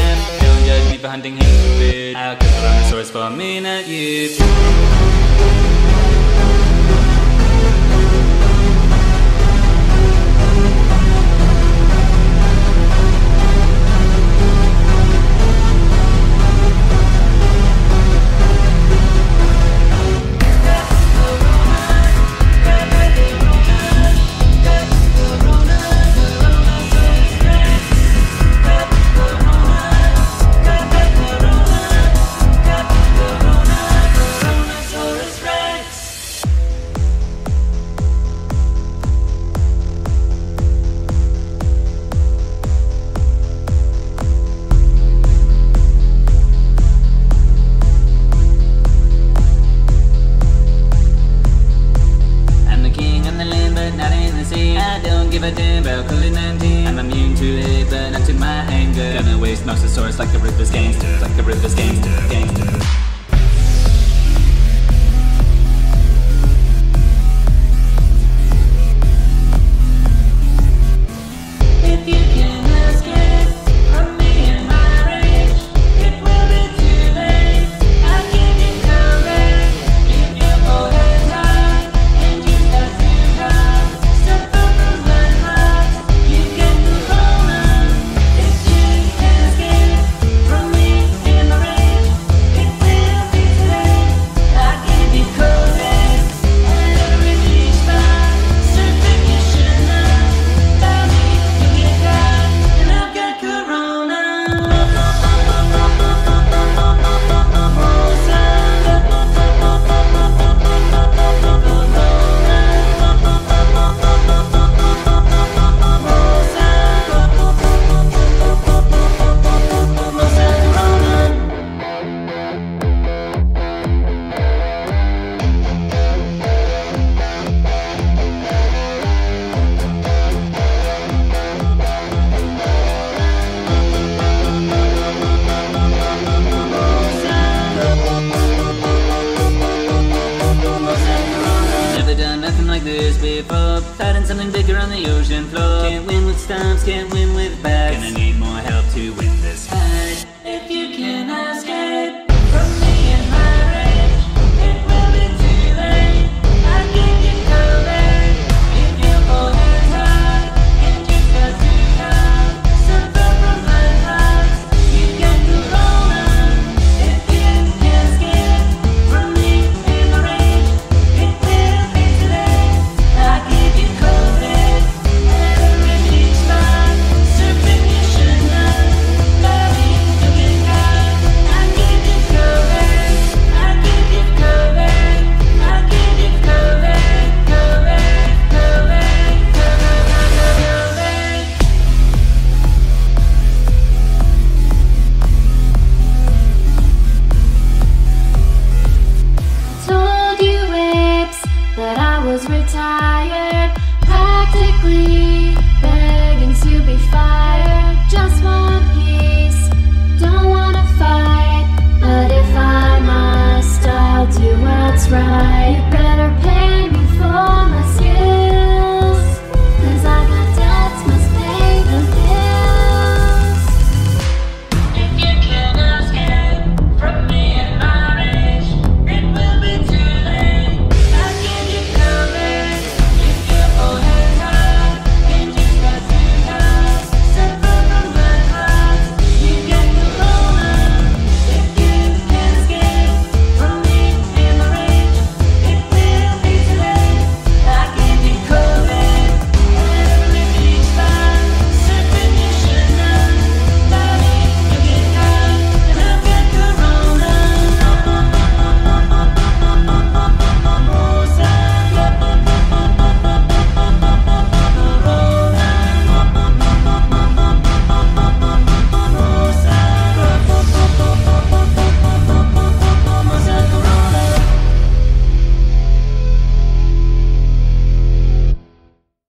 him Don't judge me for hunting him for food I'll kill Tyrannosaurus for me, not you dinosaurs like the ruthless gangster, like the rivers gangster, gangster. years up, Fighting something bigger on the ocean floor. Can't win with stomps, can't win with bats. was retired, practically